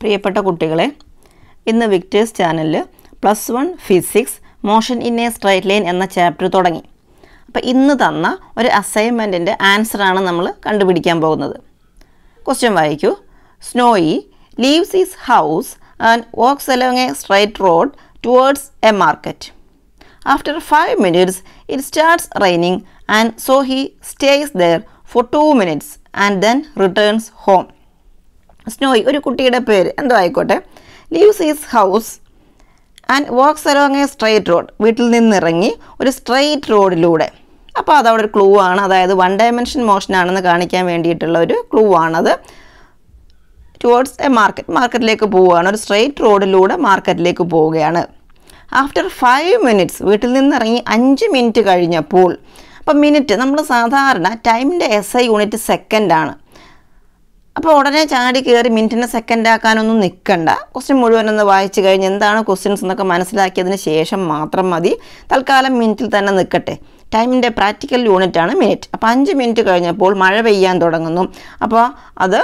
പ്രിയപ്പെട്ട കുട്ടികളെ ഇന്ന് വിക്ടേഴ്സ് ചാനലിൽ plus one physics motion in a straight line എന്ന ചാപ്റ്റർ തുടങ്ങി. അപ്പോൾ ഇന്ന് തന്ന ഒരു അസൈൻമെന്റിന്റെ ആൻസറാണ് നമ്മൾ കണ്ടുപിടിക്കാൻ പോകുന്നത്. ക്വസ്റ്റ്യൻ വായിക്കൂ. Snowy leaves his house and walks along a straight road towards a market after five minutes it starts raining and so he stays there for two minutes and then returns home Snowy ഒരു കുട്ടിയുടെ പേര്. എന്തോ ആയിക്കോട്ടെ. Leaves his house and walks along a straight road വീട്ടിൽ നിന്നിറങ്ങി ഒരു straight റോഡിലൂടെ അപ്പോൾ അതവിടെ ഒരു ക്ലൂ ആണ്. അതായത് വൺ ഡയമെൻഷൻ മോഷൻ ആണെന്ന് കാണിക്കാൻ വേണ്ടിയിട്ടുള്ള ഒരു ക്ലൂ ആണത്. ടുവേർഡ്സ് എ മാർക്കറ്റ് മാർക്കറ്റിലേക്ക് പോവുകയാണ്. ഒരു സ്ട്രൈറ്റ് റോഡിലൂടെ മാർക്കറ്റിലേക്ക് പോവുകയാണ്. ആഫ്റ്റർ ഫൈവ് മിനിറ്റ്സ് വീട്ടിൽ നിന്നിറങ്ങി അഞ്ച് മിനിറ്റ് കഴിഞ്ഞപ്പോൾ അപ്പം മിനിറ്റ് നമ്മൾ സാധാരണ ടൈമിന്റെ എസ് ഐ യൂണിറ്റ് സെക്കൻഡാണ് അപ്പോൾ ഉടനെ ചാടി കയറി മിനിറ്റിനെ സെക്കൻഡ് ആക്കാനൊന്നും നിൽക്കണ്ട ക്വസ്റ്റ്യൻ മുഴുവനൊന്ന് വായിച്ചു കഴിഞ്ഞ് എന്താണ് ക്വസ്റ്റ്യൻസ് എന്നൊക്കെ മനസ്സിലാക്കിയതിന് ശേഷം മാത്രം മതി. തൽക്കാലം മിനിറ്റിൽ തന്നെ നിൽക്കട്ടെ ടൈമിന്റെ പ്രാക്ടിക്കൽ യൂണിറ്റാണ് മിനിറ്റ് അപ്പോൾ അഞ്ച് മിനിറ്റ് കഴിഞ്ഞപ്പോൾ മഴ പെയ്യാൻ തുടങ്ങുന്നു. അപ്പോൾ അത്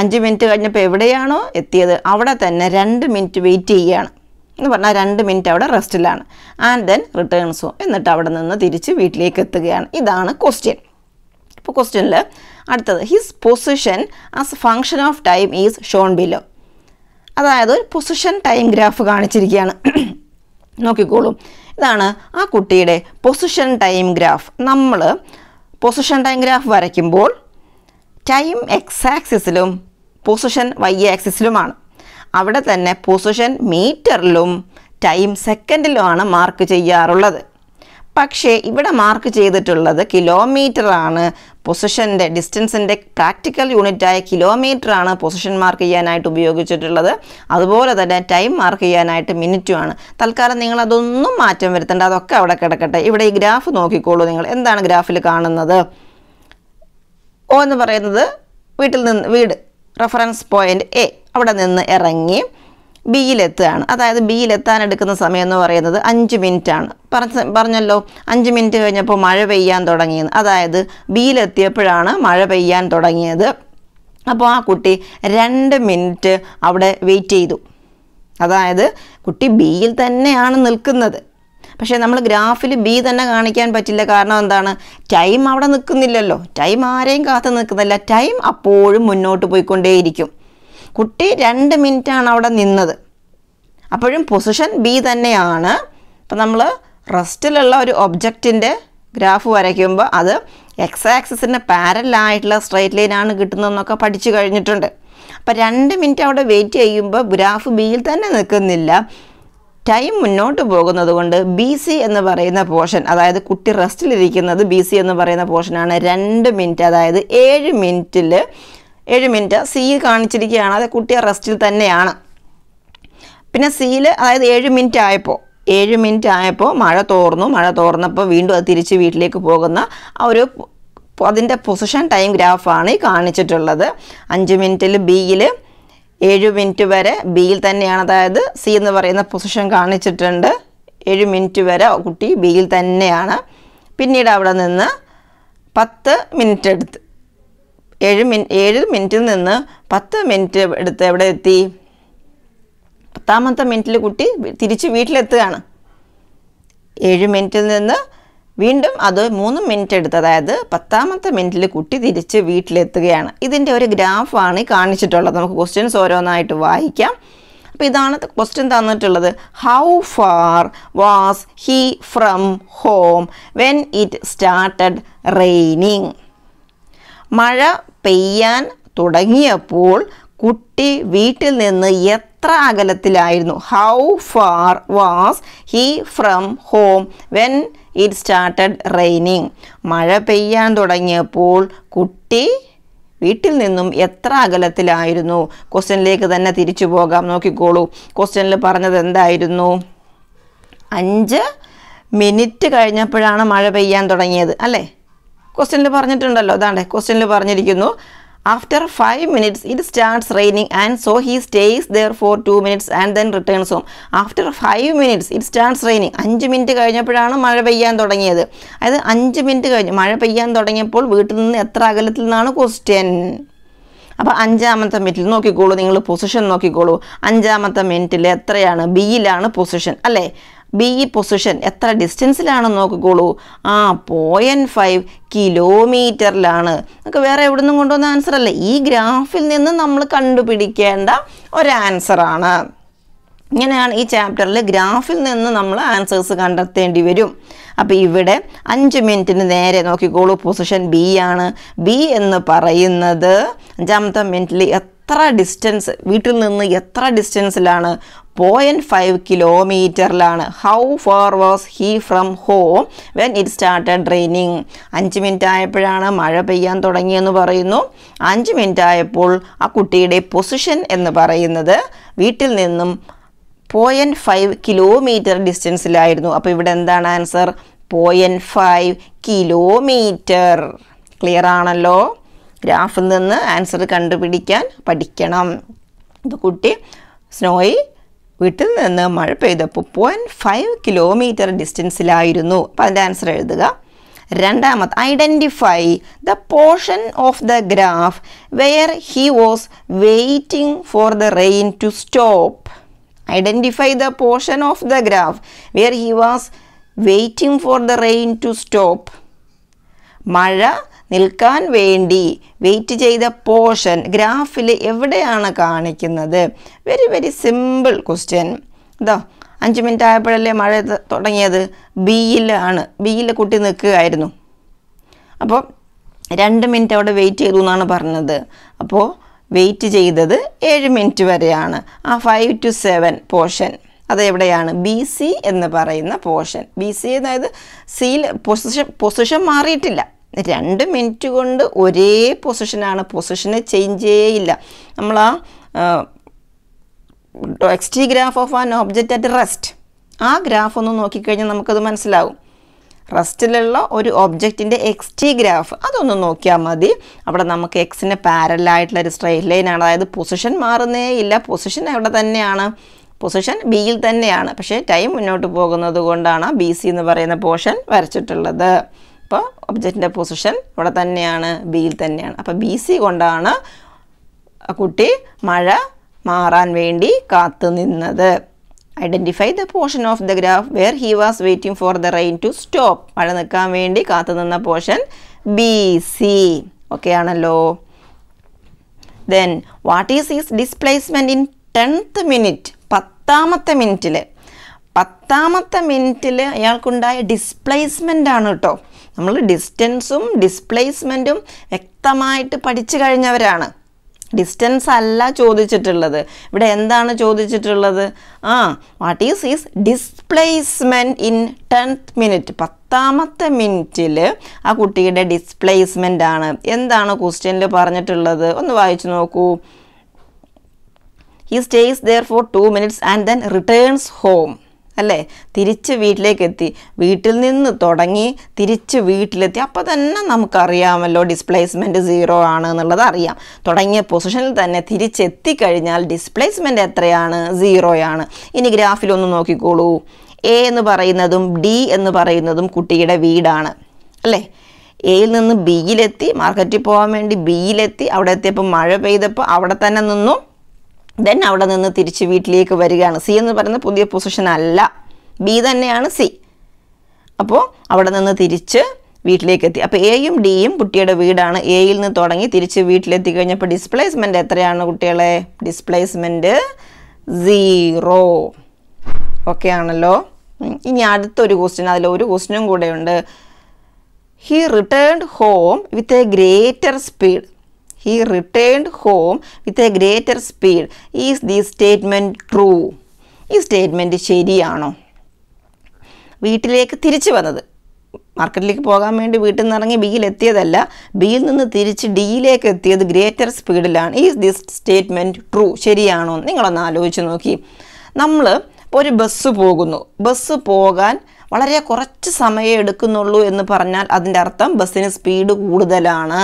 അഞ്ച് മിനിറ്റ് കഴിഞ്ഞപ്പോൾ എവിടെയാണോ എത്തിയത്? അവിടെ തന്നെ രണ്ട് മിനിറ്റ് വെയിറ്റ് ചെയ്യുകയാണ് എന്ന് പറഞ്ഞാൽ രണ്ട് മിനിറ്റ് അവിടെ റെസ്റ്റിലാണ് ആൻഡ് ദെൻ റിട്ടേൺസോ എന്നിട്ട് അവിടെ നിന്ന് തിരിച്ച് വീട്ടിലേക്ക് എത്തുകയാണ്. ഇതാണ് ക്വസ്റ്റ്യൻ ഇപ്പോൾ ക്വസ്റ്റ്യനിൽ അടുത്തത് his position as function of time is shown below അതായത് ഒരു പൊസിഷൻ ടൈം ഗ്രാഫ് കാണിച്ചിരിക്കുകയാണ്. നോക്കിക്കോളൂ. ഇതാണ് ആ കുട്ടിയുടെ പൊസിഷൻ ടൈം ഗ്രാഫ് നമ്മൾ പൊസിഷൻ ടൈം ഗ്രാഫ് വരയ്ക്കുമ്പോൾ ടൈം എക്സ് ആക്സിസിലും പൊസിഷൻ വൈ ആക്സിസിലുമാണ് അവിടെ തന്നെ പൊസിഷൻ മീറ്ററിലും ടൈം സെക്കൻഡിലുമാണ് മാർക്ക് ചെയ്യാറുള്ളത്. പക്ഷേ ഇവിടെ മാർക്ക് ചെയ്തിട്ടുള്ളത് കിലോമീറ്റർ ആണ് പൊസിഷന്റെ ഡിസ്റ്റൻസിന്റെ പ്രാക്ടിക്കൽ യൂണിറ്റായ കിലോമീറ്റർ ആണ് പൊസിഷൻ മാർക്ക് ചെയ്യാനായിട്ട് ഉപയോഗിച്ചിട്ടുള്ളത്. അതുപോലെ തന്നെ ടൈം മാർക്ക് ചെയ്യാനായിട്ട് മിനിറ്റുമാണ് തൽക്കാലം നിങ്ങൾ അതൊന്നും മാറ്റം വരുത്തേണ്ട അതൊക്കെ അവിടെ കിടക്കട്ടെ. ഇവിടെ ഈ ഗ്രാഫ് നോക്കിക്കോളൂ നിങ്ങൾ. എന്താണ് ഗ്രാഫിൽ കാണുന്നത്? ഓ എന്ന് പറയുന്നത് വീട്ടിൽ നിന്ന് വീട് റെഫറൻസ് പോയിന്റ് എ അവിടെ നിന്ന് ഇറങ്ങി ബിയിലെത്തുകയാണ്. അതായത് ബിയിലെത്താൻ എടുക്കുന്ന സമയം എന്ന് പറയുന്നത് അഞ്ച് മിനിറ്റ് ആണ് പറഞ്ഞല്ലോ അഞ്ച് മിനിറ്റ് കഴിഞ്ഞപ്പോൾ മഴ പെയ്യാൻ തുടങ്ങിയത് അതായത് ബിയിലെത്തിയപ്പോഴാണ് മഴ പെയ്യാൻ തുടങ്ങിയത്. അപ്പോൾ ആ കുട്ടി രണ്ട് മിനിറ്റ് അവിടെ വെയിറ്റ് ചെയ്തു. അതായത് കുട്ടി ബിയിൽ തന്നെയാണ് നിൽക്കുന്നത്. പക്ഷേ നമ്മൾ ഗ്രാഫിൽ ബി തന്നെ കാണിക്കാൻ പറ്റില്ല. കാരണം എന്താണ്? ടൈം അവിടെ നിൽക്കുന്നില്ലല്ലോ. ടൈം ആരെയും കാത്തു നിൽക്കുന്നില്ല. ടൈം അപ്പോഴും മുന്നോട്ട് പോയിക്കൊണ്ടേയിരിക്കും. കുട്ടി രണ്ട് മിനിറ്റാണ് അവിടെ നിന്നത്. അപ്പോഴും പൊസിഷൻ ബി തന്നെയാണ്. അപ്പം നമ്മൾ റെസ്റ്റിലുള്ള ഒരു ഒബ്ജക്റ്റിന്റെ ഗ്രാഫ് വരയ്ക്കുമ്പോൾ അത് എക്സ് ആക്സിസിന്റെ പാരലായിട്ടുള്ള സ്ട്രൈറ്റ് ലൈനാണ് കിട്ടുന്നതെന്നൊക്കെ പഠിച്ചു കഴിഞ്ഞിട്ടുണ്ട്. അപ്പം രണ്ട് മിനിറ്റ് അവിടെ വെയിറ്റ് ചെയ്യുമ്പോൾ ഗ്രാഫ് ബിയിൽ തന്നെ നിൽക്കുന്നില്ല. ടൈം മുന്നോട്ട് പോകുന്നത് കൊണ്ട് ബി സി എന്ന് പറയുന്ന പോർഷൻ അതായത് കുട്ടി റെസ്റ്റിലിരിക്കുന്നത് ബി സി എന്ന് പറയുന്ന പോർഷനാണ് രണ്ട് മിനിറ്റ് അതായത് ഏഴ് മിനിറ്റിൽ ഏഴ് മിനിറ്റ്. സി കാണിച്ചിരിക്കുകയാണ്. അത് കുട്ടി റെസ്റ്റിൽ തന്നെയാണ്. പിന്നെ സിയിൽ അതായത് ഏഴ് മിനിറ്റ് ആയപ്പോൾ ഏഴ് മിനിറ്റ് ആയപ്പോൾ മഴ തോർന്നു. മഴ തോർന്നപ്പോൾ വീണ്ടും അത് തിരിച്ച് വീട്ടിലേക്ക് പോകുന്ന ആ ഒരു അതിന്റെ പൊസിഷൻ ടൈം ഗ്രാഫാണ് ഈ കാണിച്ചിട്ടുള്ളത്. അഞ്ച് മിനിറ്റിൽ ബിയിൽ ഏഴ് മിനിറ്റ് വരെ ബിയിൽ തന്നെയാണ്. അതായത് സി എന്ന് പറയുന്ന പൊസിഷൻ കാണിച്ചിട്ടുണ്ട്. ഏഴ് മിനിറ്റ് വരെ കുട്ടി ബിയിൽ തന്നെയാണ്. പിന്നീട് അവിടെ നിന്ന് പത്ത് മിനിറ്റ് എടുത്ത് ഏഴ് മിനി ഏഴ് മിനിറ്റിൽ നിന്ന് പത്ത് മിനിറ്റ് എടുത്ത് എവിടെ എത്തി? പത്താമത്തെ മിനിറ്റിൽ കുട്ടി തിരിച്ച് വീട്ടിലെത്തുകയാണ്. ഏഴ് മിനിറ്റിൽ നിന്ന് വീണ്ടും അത് മൂന്ന് മിനിറ്റ് എടുത്ത് അതായത് പത്താമത്തെ മിനിറ്റിൽ കുട്ടി തിരിച്ച് വീട്ടിലെത്തുകയാണ്. ഇതിന്റെ ഒരു ഗ്രാഫാണ് ഈ കാണിച്ചിട്ടുള്ളത്. നമുക്ക് ക്വസ്റ്റ്യൻസ് ഓരോന്നായിട്ട് വായിക്കാം. അപ്പോൾ ഇതാണ് ക്വസ്റ്റ്യൻ തന്നിട്ടുള്ളത്. How far was he from home when it started raining മഴ പെയ്യാൻ തുടങ്ങിയപ്പോൾ കുട്ടി വീട്ടിൽ നിന്ന് എത്ര അകലത്തിലായിരുന്നു? How far was he from home when it started raining മഴ പെയ്യാൻ തുടങ്ങിയപ്പോൾ കുട്ടി വീട്ടിൽ നിന്നും എത്ര അകലത്തിലായിരുന്നു? ക്വസ്റ്റ്യനിലേക്ക് തന്നെ തിരിച്ചു പോകാം. നോക്കിക്കോളൂ. ക്വസ്റ്റ്യനിൽ പറഞ്ഞത് എന്തായിരുന്നു? അഞ്ച് മിനിറ്റ് കഴിഞ്ഞപ്പോഴാണ് മഴ പെയ്യാൻ തുടങ്ങിയത് അല്ലേ? ക്വസ്റ്റ്യനിൽ പറഞ്ഞിട്ടുണ്ടല്ലോ അതാണ്ട് ക്വസ്റ്റ്യനിൽ പറഞ്ഞിരിക്കുന്നു. After five minutes it starts raining and so he stays there for two minutes and then returns home after five minutes it starts raining അഞ്ച് മിനിറ്റ് കഴിഞ്ഞപ്പോഴാണ് മഴ പെയ്യാൻ തുടങ്ങിയത്. അതായത് അഞ്ച് മിനിറ്റ് കഴിഞ്ഞ് മഴ പെയ്യാൻ തുടങ്ങിയപ്പോൾ വീട്ടിൽ നിന്ന് എത്ര അകലത്തിൽ നിന്നാണ് ക്വസ്റ്റ്യൻ അപ്പോൾ അഞ്ചാമത്തെ മിനിറ്റിൽ നോക്കിക്കോളൂ നിങ്ങൾ പൊസിഷൻ നോക്കിക്കോളൂ. അഞ്ചാമത്തെ മിനിറ്റിൽ എത്രയാണ്? ബിയിലാണ് പൊസിഷൻ അല്ലേ? ബി പൊസിഷൻ എത്ര ഡിസ്റ്റൻസിലാണ് നോക്കിക്കോളൂ? ആ പോയിന്റ് ഫൈവ് കിലോമീറ്ററിലാണ് നമുക്ക് വേറെ എവിടെ നിന്നും കൊണ്ടുവന്ന ആൻസർ അല്ല. ഈ ഗ്രാഫിൽ നിന്ന് നമ്മൾ കണ്ടുപിടിക്കേണ്ട ഒരു ആൻസറാണ് ഇങ്ങനെയാണ് ഈ ചാപ്റ്ററിൽ ഗ്രാഫിൽ നിന്ന് നമ്മൾ ആൻസേഴ്സ് കണ്ടെത്തേണ്ടി വരും. അപ്പോൾ ഇവിടെ അഞ്ച് മിനിറ്റിന് നേരെ നോക്കിക്കോളൂ. പൊസിഷൻ ബി ആണ്. ബി എന്ന് പറയുന്നത് അഞ്ചാമത്തെ മിനിറ്റിൽ എത്ര ഡിസ്റ്റൻസ് വീട്ടിൽ നിന്ന് എത്ര ഡിസ്റ്റൻസിലാണ് point five കിലോമീറ്ററിലാണ് how far was he from home when it started raining അഞ്ച് മിനിറ്റ് ആയപ്പോഴാണ് മഴ പെയ്യാൻ തുടങ്ങിയെന്ന് പറയുന്നു. അഞ്ച് മിനിറ്റ് ആയപ്പോൾ ആ കുട്ടിയുടെ പൊസിഷൻ എന്ന് പറയുന്നത് വീട്ടിൽ നിന്നും പോയിന്റ് ഫൈവ് കിലോമീറ്റർ ഡിസ്റ്റൻസിലായിരുന്നു അപ്പോൾ ഇവിടെ എന്താണ് answer point five kilometre clear ആണല്ലോ? ഗ്രാഫിൽ നിന്ന് ആൻസർ കണ്ടുപിടിക്കാൻ പഠിക്കണം. ഇത് കുട്ടി സ്നോയി വീട്ടിൽ നിന്ന് മഴ പെയ്തപ്പോൾ പോയിന്റ് ഫൈവ് കിലോമീറ്റർ ഡിസ്റ്റൻസിലായിരുന്നു അപ്പോൾ അതിന്റെ ആൻസർ എഴുതുക. രണ്ടാമത് identify the portion of the graph where he was waiting for the rain to stop identify the portion of the graph where he was waiting for the rain to stop മഴ നിൽക്കാൻ വേണ്ടി wait ചെയ്ത portion ഗ്രാഫിൽ എവിടെയാണ് കാണിക്കുന്നത്? Very very simple question ഇതോ അഞ്ച് minute ആയപ്പോഴല്ലേ മഴ തുടങ്ങിയത്? ബിയിലാണ് ബിയിൽ കുട്ടി നിൽക്കുകയായിരുന്നു. അപ്പോൾ രണ്ട് മിനിറ്റ് അവിടെ വെയിറ്റ് ചെയ്തു എന്നാണ് പറഞ്ഞത്. അപ്പോൾ വെയിറ്റ് ചെയ്തത് ഏഴ് മിനിറ്റ് വരെയാണ്. ആ ഫൈവ് ടു സെവൻ പോർഷൻ അതെവിടെയാണ്? ബി സി എന്ന് പറയുന്ന പോർഷൻ ബി സി അതായത് സിയിൽ പൊസിഷൻ പൊസിഷൻ മാറിയിട്ടില്ല. രണ്ട് മിനിറ്റ് കൊണ്ട് ഒരേ പൊസിഷനാണ് പൊസിഷന് ചേഞ്ച് ചെയ്യില്ല നമ്മൾ ആ X T graph of an object at rest ആ ഗ്രാഫ് ഒന്ന് നോക്കിക്കഴിഞ്ഞാൽ നമുക്കത് മനസ്സിലാവും. റെസ്റ്റിലുള്ള ഒരു ഒബ്ജക്റ്റിന്റെ എക്സ് ടി ഗ്രാഫ് അതൊന്ന് നോക്കിയാൽ മതി. അവിടെ നമുക്ക് എക്സിന് പാരലായിട്ടുള്ള ഒരു സ്ട്രെയിറ്റ് ലൈനാണ് അതായത് പൊസിഷൻ മാറുന്നേ ഇല്ല. പൊസിഷൻ എവിടെ തന്നെയാണ്. പൊസിഷൻ ബിയിൽ തന്നെയാണ്. പക്ഷേ ടൈം മുന്നോട്ട് പോകുന്നത് കൊണ്ടാണ് ബി സി എന്ന് പറയുന്ന പോർഷൻ വരച്ചിട്ടുള്ളത്. അപ്പോൾ ഒബ്ജക്റ്റിന്റെ പൊസിഷൻ ഇവിടെ തന്നെയാണ് ബിയിൽ തന്നെയാണ്. അപ്പോൾ ബി സി കൊണ്ടാണ് കുട്ടി മഴ മാറാൻ വേണ്ടി കാത്തു നിന്നത്. Identify the portion of the graph where he was waiting for the rain to stop മഴ നിൽക്കാൻ വേണ്ടി കാത്തു നിന്ന പോർഷൻ ബി സി ഓക്കെ ആണല്ലോ. Then what is is displacement in tenth minute പത്താമത്തെ മിനിറ്റിൽ പത്താമത്തെ മിനിറ്റിൽ അയാൾക്കുണ്ടായ ഡിസ്പ്ലേസ്മെന്റ് ആണ് കേട്ടോ നമ്മൾ ഡിസ്റ്റൻസും ഡിസ്പ്ലേസ്മെന്റും വ്യക്തമായിട്ട് പഠിച്ചു കഴിഞ്ഞവരാണ്. ഡിസ്റ്റൻസ് അല്ല ചോദിച്ചിട്ടുള്ളത്. ഇവിടെ എന്താണ് ചോദിച്ചിട്ടുള്ളത്? ആ what is is displacement in tenth minute പത്താമത്തെ മിനിറ്റിൽ ആ കുട്ടിയുടെ ഡിസ്പ്ലേസ്മെന്റ് ആണ്. എന്താണ് ക്വസ്റ്റ്യനിൽ പറഞ്ഞിട്ടുള്ളത്? ഒന്ന് വായിച്ചു നോക്കൂ. He stays there for two minutes and then returns home അല്ലേ? തിരിച്ച് വീട്ടിലേക്ക് എത്തി വീട്ടിൽ നിന്ന് തുടങ്ങി തിരിച്ച് വീട്ടിലെത്തി. അപ്പോൾ തന്നെ നമുക്കറിയാമല്ലോ ഡിസ്പ്ലേസ്മെന്റ് സീറോ ആണ് എന്നുള്ളത് അറിയാം. തുടങ്ങിയ പൊസിഷനിൽ തന്നെ തിരിച്ചെത്തിക്കഴിഞ്ഞാൽ ഡിസ്പ്ലേസ്മെന്റ് എത്രയാണ്? സീറോയാണ് ഇനി ഗ്രാഫിലൊന്ന് നോക്കിക്കോളൂ. എ എന്ന് പറയുന്നതും ഡി എന്ന് പറയുന്നതും കുട്ടിയുടെ വീടാണ്. അല്ലേ? എയിൽ നിന്ന് ബിയിലെത്തി മാർക്കറ്റിൽ പോകാൻ വേണ്ടി ബിയിലെത്തി അവിടെ എത്തിയപ്പോൾ മഴ പെയ്തപ്പോൾ അവിടെ തന്നെ നിന്നു. ദെൻ അവിടെ നിന്ന് തിരിച്ച് വീട്ടിലേക്ക് വരികയാണ്. സി എന്ന് പറയുന്ന പുതിയ പൊസിഷൻ അല്ല. ബി തന്നെയാണ് സി അപ്പോൾ അവിടെ നിന്ന് തിരിച്ച് വീട്ടിലേക്ക് എത്തി. അപ്പോൾ എയും ഡിയും കുട്ടിയുടെ വീടാണ്. എയിൽ നിന്ന് തുടങ്ങി തിരിച്ച് വീട്ടിലെത്തി കഴിഞ്ഞപ്പോൾ ഡിസ്പ്ലേസ്മെന്റ് എത്രയാണ് കുട്ടികളെ? ഡിസ്പ്ലേസ്മെന്റ് സീറോ ഓക്കെ ആണല്ലോ. ഇനി അടുത്തൊരു ക്വസ്റ്റ്യൻ അതിൽ ഒരു ക്വസ്റ്റ്യനും ഉണ്ട് he returned home with a greater speed he returned home with a greater speed is the statement true ഈ സ്റ്റേറ്റ്മെന്റ് ശരിയാണോ? വീട്ടിലേക്ക് തിരിച്ചു വന്നത്. മാർക്കറ്റിലേക്ക് പോകാൻ വേണ്ടി വീട്ടിൽ നിന്ന് ഇറങ്ങി ബിയിൽ എത്തിയതല്ല. ബിയിൽ നിന്ന് തിരിച്ച് ഡിയിലേക്ക് എത്തിയത് ഗ്രേറ്റർ സ്പീഡിലാണ് ഈസ് ദിസ് സ്റ്റേറ്റ്മെന്റ് ട്രൂ ശരിയാണോ? നിങ്ങളൊന്ന് ആലോചിച്ച് നോക്കി. നമ്മൾ ഒരു ബസ് പോകുന്നു. ബസ് പോകാൻ വളരെ കുറച്ച് സമയം എടുക്കുന്നുള്ളൂ എന്ന് പറഞ്ഞാൽ അതിന്റെ അർത്ഥം ബസ്സിന് സ്പീഡ് കൂടുതലാണ്.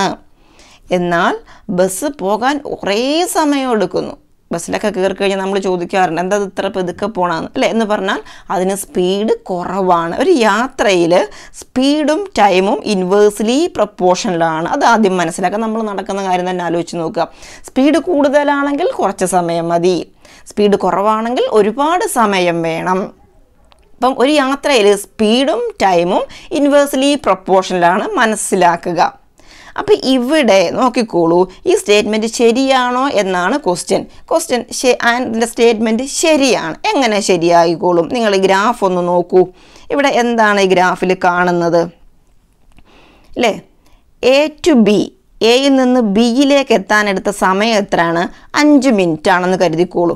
എന്നാൽ ബസ് പോകാൻ കുറേ സമയം എടുക്കുന്നു. ബസ്സിലൊക്കെ കയറി കഴിഞ്ഞാൽ നമ്മൾ ചോദിക്കാറുണ്ട് എന്താ ഇത്ര പെതുക്കെ പോകണമെന്ന് അല്ലേ? എന്ന് പറഞ്ഞാൽ അതിന് സ്പീഡ് കുറവാണ്. ഒരു യാത്രയിൽ സ്പീഡും ടൈമും ഇൻവേഴ്സ്ലി പ്രപ്പോർഷനിലാണ് അത് ആദ്യം മനസ്സിലാക്കുക. നമ്മൾ നടക്കുന്ന കാര്യം തന്നെ ആലോചിച്ച് നോക്കുക. സ്പീഡ് കൂടുതലാണെങ്കിൽ കുറച്ച് സമയം മതി. സ്പീഡ് കുറവാണെങ്കിൽ ഒരുപാട് സമയം വേണം. അപ്പം ഒരു യാത്രയിൽ സ്പീഡും ടൈമും ഇൻവേഴ്സ്ലി പ്രപ്പോർഷനിലാണ് മനസ്സിലാക്കുക. അപ്പോൾ ഇവിടെ നോക്കിക്കോളൂ ഈ സ്റ്റേറ്റ്മെന്റ് ശരിയാണോ എന്നാണ് ക്വസ്റ്റ്യൻ ക്വസ്റ്റ്യൻ ആൻഡിന്റെ സ്റ്റേറ്റ്മെന്റ് ശരിയാണ്. എങ്ങനെ ശരിയായിക്കോളും? നിങ്ങൾ ഈ ഗ്രാഫ് ഒന്ന് നോക്കൂ. ഇവിടെ എന്താണ് ഈ ഗ്രാഫിൽ കാണുന്നത്? അല്ലേ എ ടു ബി എയിൽ നിന്ന് ബിയിലേക്ക് എത്താനെടുത്ത സമയം എത്രയാണ്? അഞ്ച് മിനിറ്റ് ആണെന്ന് കരുതിക്കോളൂ.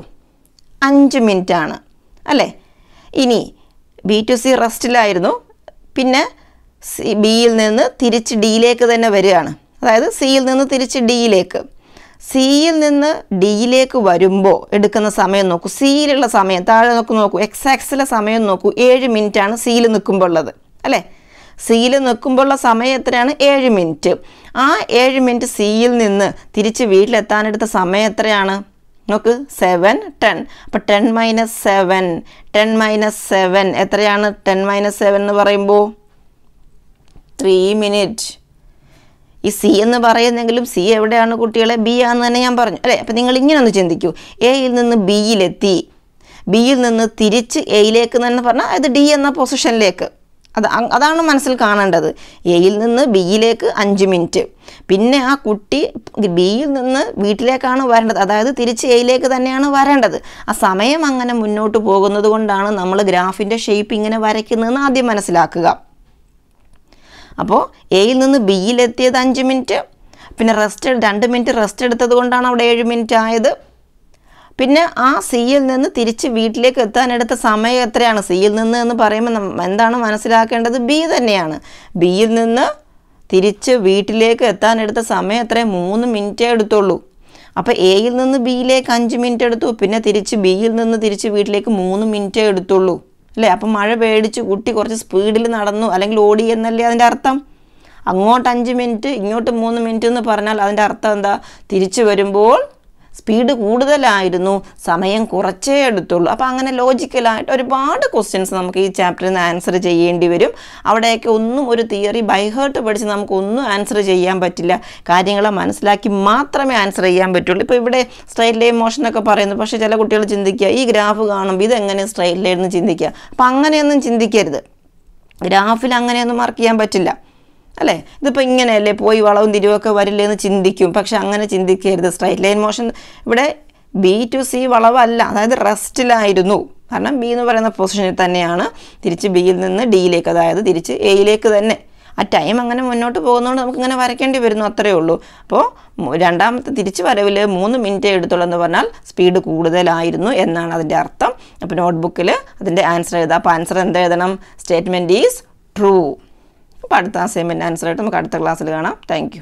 അഞ്ച് മിനിറ്റ് ആണ് അല്ലേ? ഇനി ബി ടു സി റെസ്റ്റിലായിരുന്നു പിന്നെ സി ബിയിൽ നിന്ന് തിരിച്ച് ഡിയിലേക്ക് തന്നെ വരികയാണ്. അതായത് സിയിൽ നിന്ന് തിരിച്ച് ഡിയിലേക്ക്. സിയിൽ നിന്ന് ഡിയിലേക്ക് വരുമ്പോൾ എടുക്കുന്ന സമയം നോക്കൂ. സിയിലുള്ള സമയം താഴെ നോക്കൂ നോക്കൂ. എക്സ് ആക്സിലെ സമയം നോക്കൂ. ഏഴ് ആണ് സിയിൽ നിൽക്കുമ്പോൾ ഉള്ളത് അല്ലേ? സിയിൽ നിൽക്കുമ്പോൾ ഉള്ള സമയം എത്രയാണ്? ഏഴ് മിനിറ്റ്. ആ ഏഴ് മിനിറ്റ് സിയിൽ നിന്ന് തിരിച്ച് വീട്ടിലെത്താനെടുത്ത സമയം എത്രയാണ്? നോക്ക് സെവൻ ടെൻ അപ്പോൾ ten minus seven ten minus seven എത്രയാണ്? ടെൻ മൈനസ് സെവൻ എന്ന് പറയുമ്പോൾ ത്രീ മിനിറ്റ് ഈ സി എന്ന് പറയുന്നെങ്കിലും സി എവിടെയാണ് കുട്ടികളെ? ബി ആണെന്ന് തന്നെ ഞാൻ പറഞ്ഞു. അല്ലേ? അപ്പം നിങ്ങൾ ഇങ്ങനെ ഒന്ന് ചിന്തിക്കൂ. എയിൽ നിന്ന് ബിയിലെത്തി ബിയിൽ നിന്ന് തിരിച്ച് എയിലേക്ക് തന്നെ പറഞ്ഞാൽ അത് ഡി എന്ന പൊസിഷനിലേക്ക് അത് അതാണ് മനസ്സിൽ കാണേണ്ടത്. എയിൽ നിന്ന് ബിയിലേക്ക് അഞ്ച് മിനിറ്റ് പിന്നെ ആ കുട്ടി ബിയിൽ നിന്ന് വീട്ടിലേക്കാണ് വരേണ്ടത്. അതായത് തിരിച്ച് എയിലേക്ക് തന്നെയാണ് വരേണ്ടത്. ആ സമയം അങ്ങനെ മുന്നോട്ട് പോകുന്നത് കൊണ്ടാണ് നമ്മൾ ഗ്രാഫിന്റെ ഷേപ്പ് ഇങ്ങനെ വരയ്ക്കുന്നതെന്ന് ആദ്യം മനസ്സിലാക്കുക. അപ്പോൾ എയിൽ നിന്ന് ബിയിലെത്തിയത് അഞ്ച് മിനിറ്റ്. പിന്നെ റെസ്റ്റ് രണ്ട് മിനിറ്റ് റെസ്റ്റ് എടുത്തത് കൊണ്ടാണ് അവിടെ ഏഴ് മിനിറ്റ് ആയത്. പിന്നെ ആ സിയിൽ നിന്ന് തിരിച്ച് വീട്ടിലേക്ക് എത്താനെടുത്ത സമയം എത്രയാണ്? സിയിൽ നിന്ന് എന്ന് പറയുമ്പോൾ എന്താണ് മനസ്സിലാക്കേണ്ടത്? ബി തന്നെയാണ്. ബിയിൽ നിന്ന് തിരിച്ച് വീട്ടിലേക്ക് എത്താനെടുത്ത സമയം എത്രയും? മൂന്ന് മിനിറ്റേ എടുത്തുള്ളൂ. അപ്പോൾ എയിൽ നിന്ന് ബിയിലേക്ക് അഞ്ച് മിനിറ്റ് എടുത്തു. പിന്നെ തിരിച്ച് ബിയിൽ നിന്ന് തിരിച്ച് വീട്ടിലേക്ക് മൂന്ന് മിനിറ്റേ എടുത്തുള്ളൂ. അല്ലേ? അപ്പം മഴ പേടിച്ച് കുട്ടി കുറച്ച് സ്പീഡിൽ നടന്നു അല്ലെങ്കിൽ ഓടി എന്നല്ലേ അതിന്റെ അർത്ഥം? അങ്ങോട്ട് അഞ്ച് മിനിറ്റ് ഇങ്ങോട്ട് മൂന്ന് മിനിറ്റ് എന്ന് പറഞ്ഞാൽ അതിന്റെ അർത്ഥം എന്താ? തിരിച്ചു വരുമ്പോൾ സ്പീഡ് കൂടുതലായിരുന്നു സമയം കുറച്ചേ എടുത്തുള്ളൂ. അപ്പോൾ അങ്ങനെ ലോജിക്കലായിട്ട് ഒരുപാട് ക്വസ്റ്റ്യൻസ് നമുക്ക് ഈ ചാപ്റ്ററിൽ നിന്ന് ആൻസർ ചെയ്യേണ്ടി വരും. അവിടെയൊക്കെ ഒന്നും ഒരു തിയറി ബൈഹേർട്ട് പഠിച്ച് നമുക്കൊന്നും ആൻസർ ചെയ്യാൻ പറ്റില്ല. കാര്യങ്ങളെ മനസ്സിലാക്കി മാത്രമേ ആൻസർ ചെയ്യാൻ പറ്റുള്ളൂ. ഇപ്പോൾ ഇവിടെ സ്ട്രൈറ്റ് ലൈൻ മോഷൻ ഒക്കെ പറയുന്നു. പക്ഷേ ചില കുട്ടികൾ ചിന്തിക്കുക ഈ ഗ്രാഫ് കാണുമ്പോൾ ഇതെങ്ങനെ സ്ട്രൈറ്റ് ലൈൻ എന്ന് ചിന്തിക്കുക. അപ്പം അങ്ങനെയൊന്നും ചിന്തിക്കരുത്. ഗ്രാഫിൽ അങ്ങനെയൊന്നും മാർക്ക് ചെയ്യാൻ പറ്റില്ല. അല്ലേ? ഇതിപ്പോൾ ഇങ്ങനെയല്ലേ പോയി വളവും തിരിവൊക്കെ വരില്ലേ എന്ന് ചിന്തിക്കും. പക്ഷെ അങ്ങനെ ചിന്തിക്കരുത്. സ്ട്രൈറ്റ് ലൈൻ മോഷൻ ഇവിടെ ബി ടു സി വളവല്ല. അതായത് റെസ്റ്റിലായിരുന്നു കാരണം ബി എന്ന് പറയുന്ന പൊസിഷനിൽ തന്നെയാണ് തിരിച്ച് ബിയിൽ നിന്ന് ഡിയിലേക്ക് അതായത് തിരിച്ച് എയിലേക്ക് തന്നെ. ആ ടൈം അങ്ങനെ മുന്നോട്ട് പോകുന്നതുകൊണ്ട് നമുക്ക് ഇങ്ങനെ വരയ്ക്കേണ്ടി വരുന്നു അത്രയേ ഉള്ളൂ. അപ്പോൾ രണ്ടാമത്തെ തിരിച്ച് വരവിൽ മൂന്ന് മിനിറ്റേ എടുത്തുള്ളൂ എന്ന് പറഞ്ഞാൽ സ്പീഡ് കൂടുതലായിരുന്നു എന്നാണ് അതിന്റെ അർത്ഥം. അപ്പോൾ നോട്ട്ബുക്കിൽ അതിന്റെ ആൻസർ എഴുതാം. അപ്പോൾ ആൻസർ എന്താ എഴുതണം സ്റ്റേറ്റ്മെന്റ് ഈസ് ട്രൂ അപ്പോൾ അടുത്ത അസൈൻമെന്റ് ആൻസർ ആയിട്ട് നമുക്ക് അടുത്ത ക്ലാസ്സിൽ കാണാം. താങ്ക്